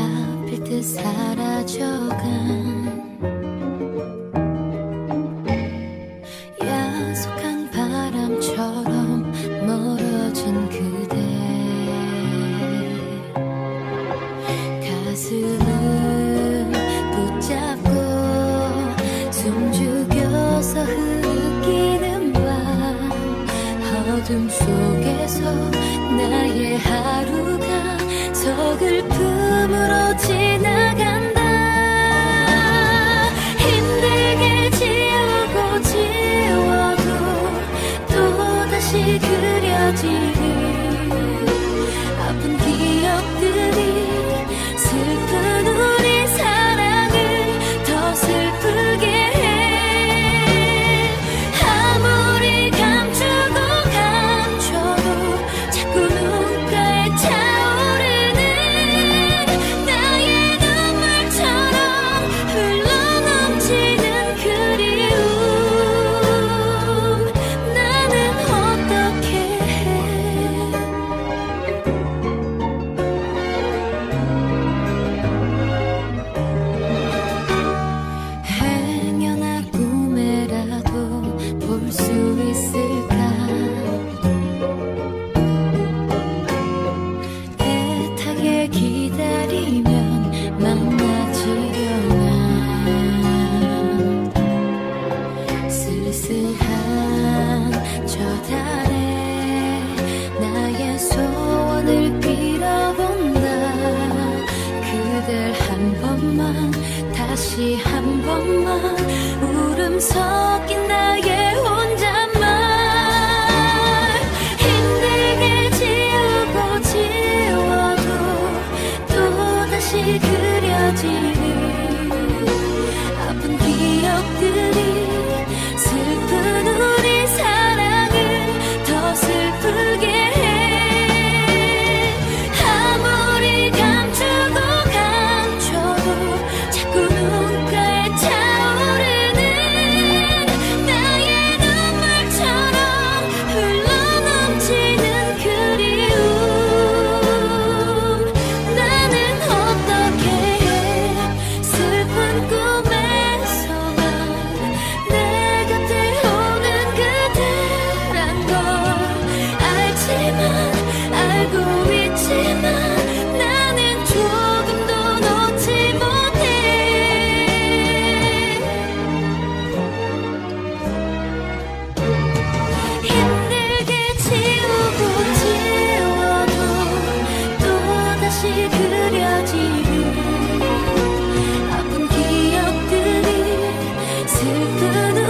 잡힐 듯 그 사라져간 야속한 바람처럼 멀어진 그대. 가슴을 붙잡고 숨 죽여서 흐르기는 밤 어둠 속에서 나의 하루가 서글픈 다시 한 번만 울음서 记忆 그려지는 아픈 기억들이 슬픈